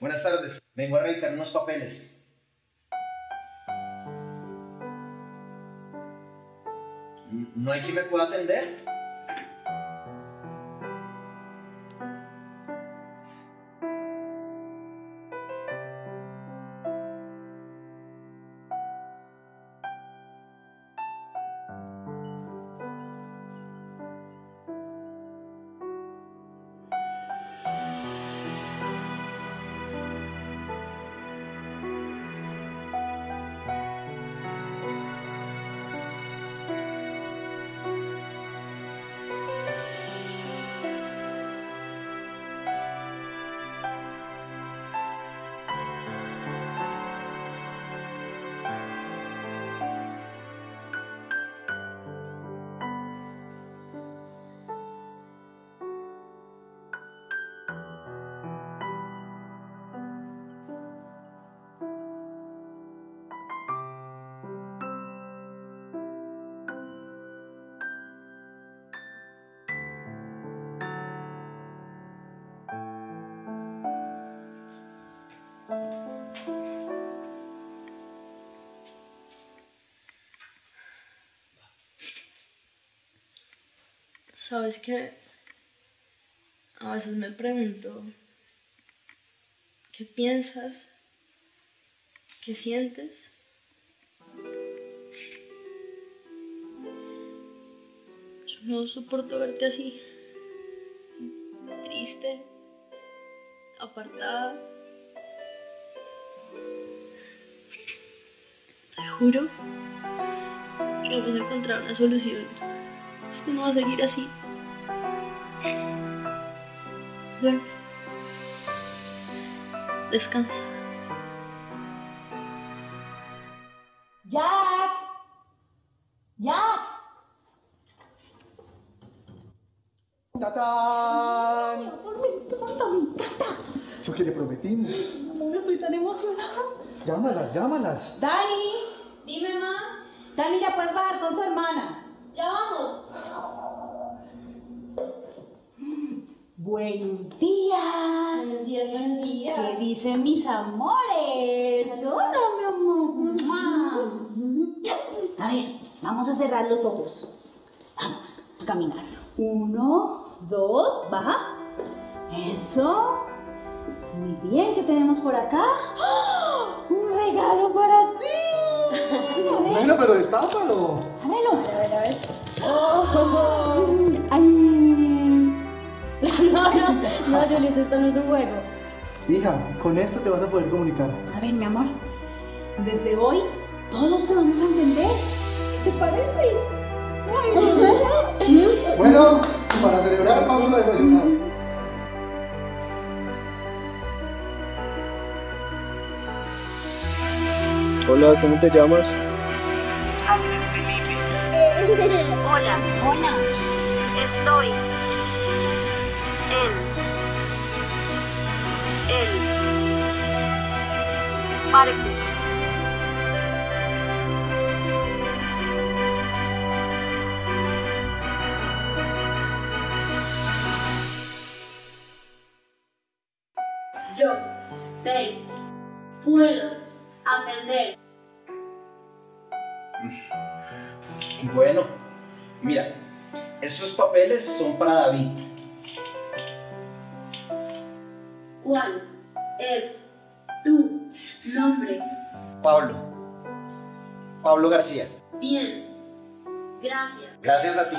Buenas tardes. Vengo a revisar unos papeles. ¿No hay quien me pueda atender? Sabes que a veces me pregunto, ¿qué piensas? ¿Qué sientes? Yo no soporto verte así, triste, apartada. Te juro que vamos a encontrar una solución. Esto no va a seguir así. Duerme. Descansa. ¡Jack! ¡Jack! ¡Tatán! Que le prometimos. Amor, estoy tan emocionada. Llámalas, llámalas. Dani, Dime, ma. Dani, ya puedes bajar con tu hermana. Ya vamos. Buenos días. Buenos días, buenos días. ¿Qué dicen mis amores? Hola, mi amor. A ver, vamos a cerrar los ojos. Vamos a caminar. Uno, dos, baja. Eso. Muy bien, ¿qué tenemos por acá? ¡Ah! ¡Un regalo para ti! Bueno, pero destápalo. ábrelo. A ver, a ver. ¡Oh! No, Julius, esto no es un juego. Hija, con esto te vas a poder comunicar. A ver, mi amor, desde hoy todos te vamos a entender. ¿Qué te parece? Bueno, para celebrar vamos a desayunar. Hola, ¿cómo te llamas? Hola, Hola. estoy parque. Yo te puedo atender. Bueno, mira, esos papeles son para David. ¿Cuál es tu nombre? Pablo. Pablo García. Bien, gracias. Gracias a ti.